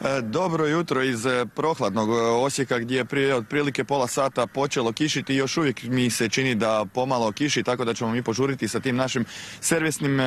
E, Dobro jutro iz e, prohladnog e, Osijeka gdje je prije otprilike pola sata počelo kišiti i još uvijek mi se čini da pomalo kiši tako da ćemo mi požuriti sa tim našim servisnim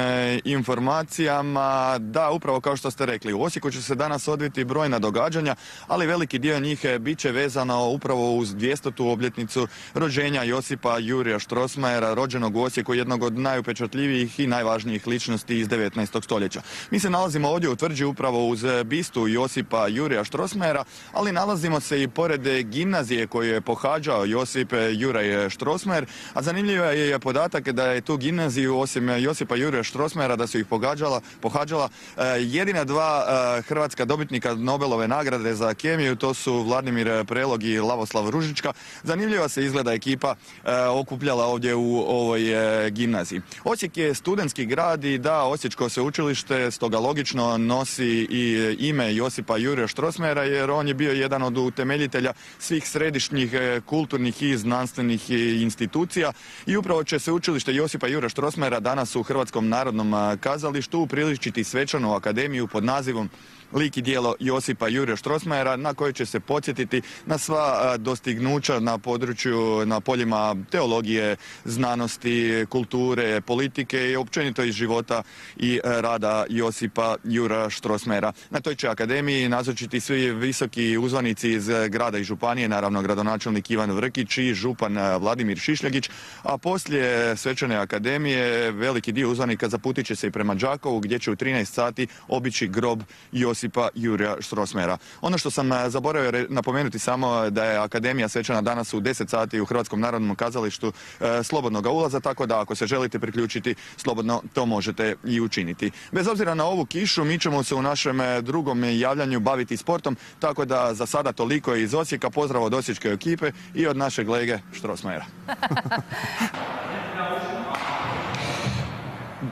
informacijama. Da, upravo kao što ste rekli, u Osijeku će se danas odviti brojna događanja, ali veliki dio njih bit će vezano upravo uz 200. obljetnicu rođenja Josipa Jurija Štrosmajera, rođenog u Osijeku, jednog od najupečatljivijih i najvažnijih ličnosti iz 19. stoljeća. Mi se nalazimo ovdje u tvrđi upravo uz bistu Josipa Jurija Štrosmajera, ali nalazimo se i pored gimnazije koju je pohađao Josip Juraj Štrosmajer, a zanimljiv je podatak da je tu gimnaziju osim Josipa Jurija Štrosmajera da su ih pogađala, pohađala e, jedina dva e, hrvatska dobitnika Nobelove nagrade za kemiju, to su Vladimir Prelog i Lavoslav Ružička. Zanimljiva se izgleda ekipa e, okupljala ovdje u ovoj gimnaziji. Osijek je studentski grad i da, Osječko sveučilište stoga logično nosi i ime Josipa Jurija Štrosmajera jer on je bio jedan od utemeljitelja svih središnjih e, kulturnih i znanstvenih e, institucija. I upravo će sveučilište Josipa Jurija Štrosmajera danas u Hrvatskom narodnom kazalištu upriličiti svečanu akademiju pod nazivom lik i dijelo Josipa Jurija Štrosmajera na koje će se podsjetiti na sva dostignuća na području, na poljima teologije, znanosti, kulture, politike i općenito iz života i e, rada Josipa Jura Štrosmajera. Na toj će akademiji nazočiti svi visoki uzvanici iz grada i županije, naravno gradonačelnik Ivan Vrkić i župan e, Vladimir Šišljagić, a poslije svečane akademije veliki dio uzvanika zaputit će se i prema Đakovu gdje će u 13 sati obići grob Josipa Jurija Štrosmajera. Ono što sam e, zaboravio napomenuti samo da je akademija svečana danas u 10 sati u Hrvatskom narodnom kazalištu e, slobodnog ulaza, tako da ako se želite priključiti slobodno to možete i učiniti. Bez obzira na ovu kišu mi ćemo se u našem e, drugom javljanju baviti sportom, tako da za sada toliko iz Osijeka. Pozdrav od osječke ekipe i od našeg lege Štrosmajera.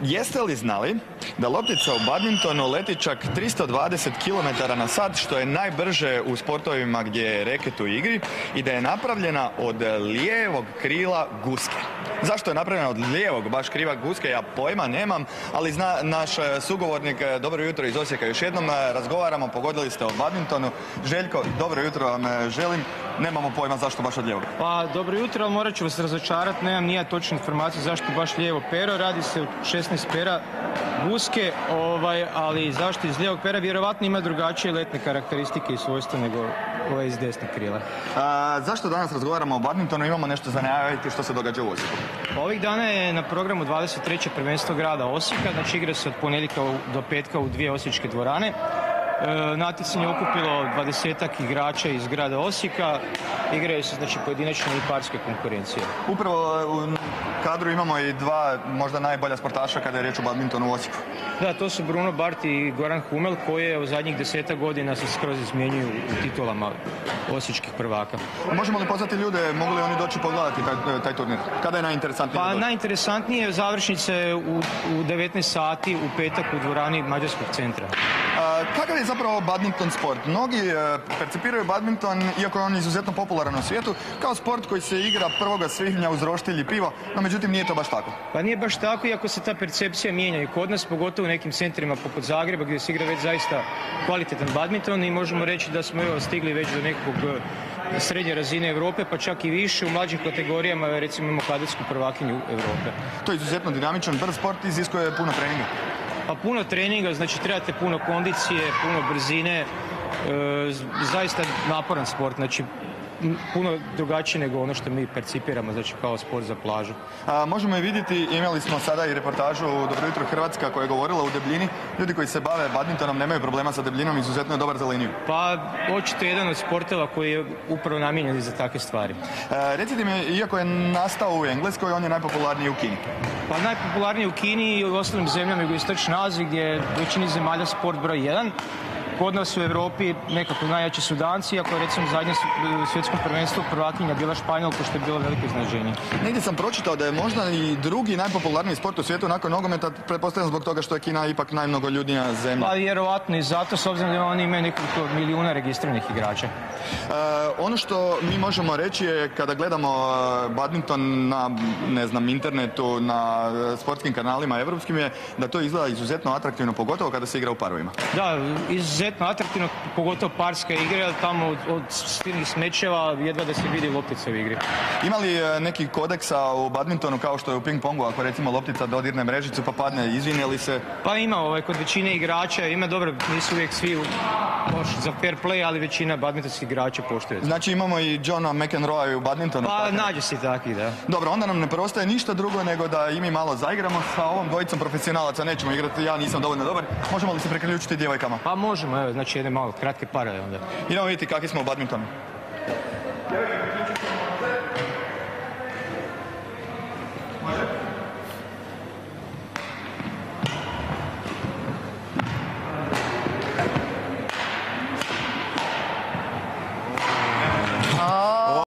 Jeste li znali da loptica u badmintonu leti čak 320 km na sat, što je najbrže u sportovima gdje je reket u igri i da je napravljena od lijevog krila guske. Zašto je napravljena od lijevog baš kriva guske, ja pojma nemam, ali zna naš e, sugovornik, e, dobro jutro iz Osijeka još jednom, e, razgovaramo, pogodili ste o badmintonu. Željko, dobro jutro vam želim, nemamo pojma zašto baš od lijevog. Pa dobro jutro, ali morat ću vas razočarati, nemam nija točnu informaciju zašto baš lijevo pero, radi se o 16 pera guske, ovaj, ali zašto iz lijevog pera, vjerovatno ima drugačije letne karakteristike i svojstva nego ove iz desne krila. A, zašto danas razgovaramo o badmintonu, imamo nešto za najaviti što se događa u Osijeku? Ovih dana je na programu 23. prvenstvo grada Osijeka, znači igra se od ponedjeljka do petka u dvije osječke dvorane. E, natjecanje je okupilo 20 igrača iz grada Osijeka, igraju se znači pojedinačne i parske konkurencije. Upravo u kadru imamo i dva možda najbolja sportaša kada je riječ o badmintonu u Osijeku. Da, to su Bruno Bart i Goran Humel koji u zadnjih deseta godina se skroz izmjenjuju u titulama osječkih prvaka. Možemo li pozvati ljude, mogu li oni doći pogledati taj, taj turnir? Kada je najinteresantniji? Pa najinteresantnije završnice u, u 19 sati u petak u dvorani Mađarskog centra. A, kakav je zapravo badminton sport? Mnogi e, percipiraju badminton, iako je on izuzetno popularan u svijetu, kao sport koji se igra 1. svibnja uz roštilj i pivo, no međutim nije to baš tako. Pa nije baš tako, iako se ta percepcija mijenja i kod nas, pogotovo u nekim centrima poput Zagreba gdje se igra već zaista kvalitetan badminton i možemo reći da smo evo, stigli već do nekog e, srednje razine Europe, pa čak i više u mlađim kategorijama, recimo imamo kadetsku prvakinju Europe. To je izuzetno dinamičan, brz sport, iziskuje puno treninga. Pa puno treninga, znači trebate puno kondicije, puno brzine, e, zaista naporan sport, znači puno drugačije nego ono što mi percipiramo, znači kao sport za plažu. A, možemo je vidjeti, imali smo sada i reportažu u Dobro jutro Hrvatska koja je govorila u debljini. Ljudi koji se bave badmintonom nemaju problema sa debljinom, izuzetno je dobar za liniju. Pa očito je jedan od sportova koji je upravo namijenjen za takve stvari. E, recite mi, iako je nastao u Engleskoj, on je najpopularniji u Kini. Pa najpopularniji u Kini i u ostalim zemljama jugoistočne Azije gdje je većini zemalja sport broj 1. Kod nas u Europi nekako najjači su Danci, ako je recimo zadnje sv- svjetsko svjetskom prvenstvu prvakinja bila Španjolka što je bilo veliko iznenađenje. Negdje sam pročitao da je možda i drugi najpopularniji sport u svijetu nakon nogometa, pretpostavljam zbog toga što je Kina ipak najmnogoljudnija zemlja. Pa vjerovatno i zato, s obzirom da oni imaju nekoliko milijuna registriranih igrača. E, ono što mi možemo reći je kada gledamo e, badminton na ne znam internetu, na e, sportskim kanalima evropskim je da to izgleda izuzetno atraktivno, pogotovo kada se igra u parovima. Da, izuzetno atraktivno, pogotovo parske igre, jer tamo od, od stilnih smečeva jedva da se vidi loptica u igri. Ima li e, neki kodeksa u badmintonu kao što je u ping pongu, ako recimo loptica dodirne mrežicu pa padne, izvine li se? Pa ima ovaj, kod većine igrača, ima dobro, nisu uvijek svi baš za fair play, ali većina badmintonskih igrača poštuje. Znači imamo i Johna McEnroya u badmintonu. Pa tako? nađe se takvi, da. Dobro, onda nam ne preostaje ništa drugo nego da i mi malo zaigramo sa ovom dvojicom profesionalaca. Nećemo igrati, ja nisam dovoljno dobar. Možemo li se preključiti djevojkama? Pa možemo, evo, znači jedne malo kratke parove onda. Idemo vidjeti kakvi smo u badmintonu.